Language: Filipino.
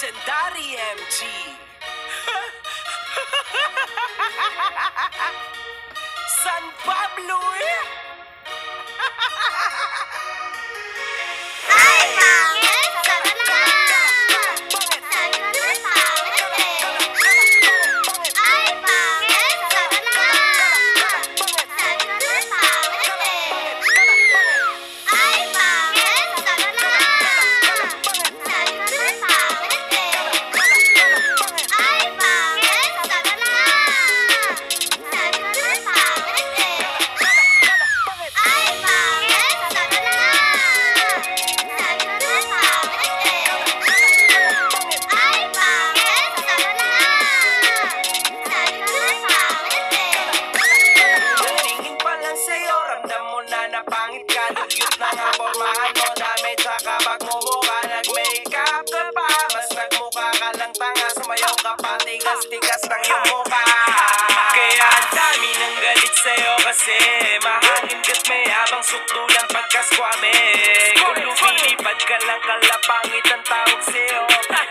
Legendary MG. San Pablo napangit ka Dugyot na nga pormahan mo Damit sa kabag mo mukha Nag-makeup ka pa. Mas nagmukha ka lang tanga Sumayaw ka pa. Tigas-tigas ng iyong mukha. Kaya ang dami ng galit sa'yo Kasi mahangin ka't may habang sukdulan pagkaskwame Kung lumilipad ka lang kalapangit ang tawag sa'yo Kung nag